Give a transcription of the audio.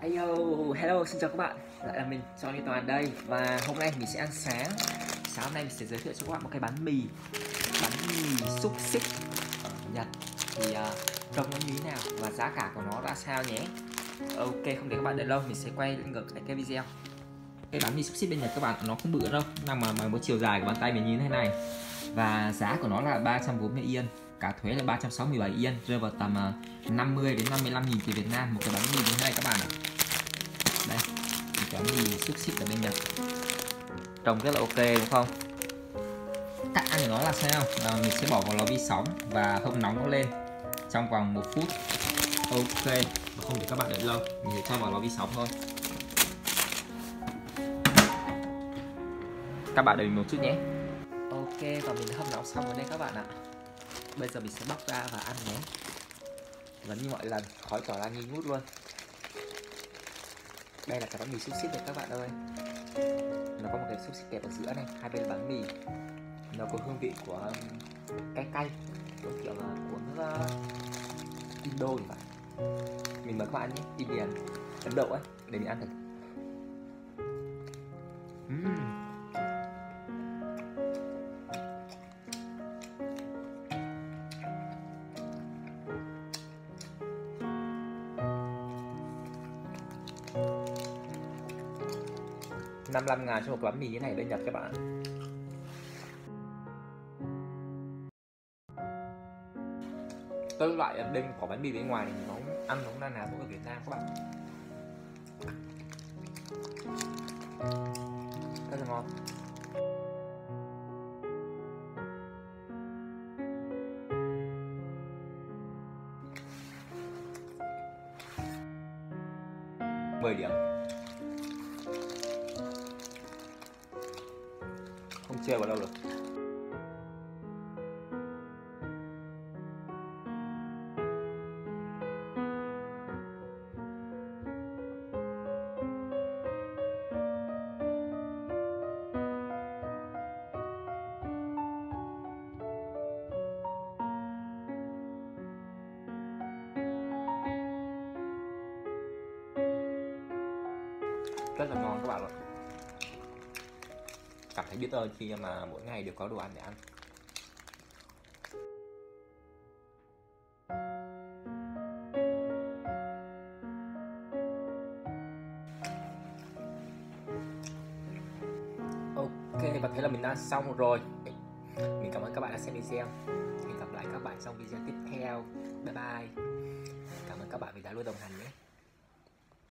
Ayo, hello, xin chào các bạn. Lại là mình, Johnny Toàn đây. Và hôm nay mình sẽ ăn sáng. Sáng hôm nay mình sẽ giới thiệu cho các bạn một cái bánh mì. Bánh mì xúc xích ở Nhật. Thì uh, trông nó như thế nào và giá cả của nó ra sao nhé. Ok, không để các bạn đợi lâu, mình sẽ quay lên ngược lại cái video. Cái bánh mì xúc xích bên Nhật các bạn, nó không bự đâu. Nằm mà, mà một chiều dài của bàn tay mình như thế này. Và giá của nó là 340 yên. Cả thuế là 367 yên rơi vào tầm à, 50 đến 55 nghìn tiền Việt Nam. Một cái bánh mì như thế này các bạn ạ. Đây một cái mì xúc xích ở bên Nhật. Trông rất là ok đúng không? Cách ăn của nó là sao? À, mình sẽ bỏ vào lò vi sóng và không nóng nó lên. Trong vòng một phút. Ok. Không để các bạn đợi lâu mình sẽ cho vào lò vi sóng thôi. Các bạn đợi mình một chút nhé ok và mình hâm nóng xong rồi đây các bạn ạ. Bây giờ mình sẽ bóc ra và ăn nhé. Giống như mọi lần khói tỏa ra nghi ngút luôn. Đây là cái bánh mì xúc xích này các bạn ơi. Nó có một cái xúc xích kẹp ở giữa này hai bên bánh mì. Nó có hương vị của um, cay cay giống kiểu là của nước uh, Indo vậy phải mình mời các bạn nhé Indian Ấn Độ ấy để mình ăn thử. 55 ngàn cho một bánh mì như này bên Nhật các bạn. Tới loại bên của bánh mì bên ngoài thì nó ăn nó na nào giống ở Việt Nam các bạn. Rất là ngon. Mười điểm. Không chơi vào đâu được. Rất là ngon các bạn ạ. Cảm thấy biết ơn khi mà mỗi ngày đều có đồ ăn để ăn. Ok và thế là mình đã xong rồi. Mình cảm ơn các bạn đã xem video. Hẹn gặp lại các bạn trong video tiếp theo. Bye bye. Cảm ơn các bạn vì đã luôn đồng hành nhé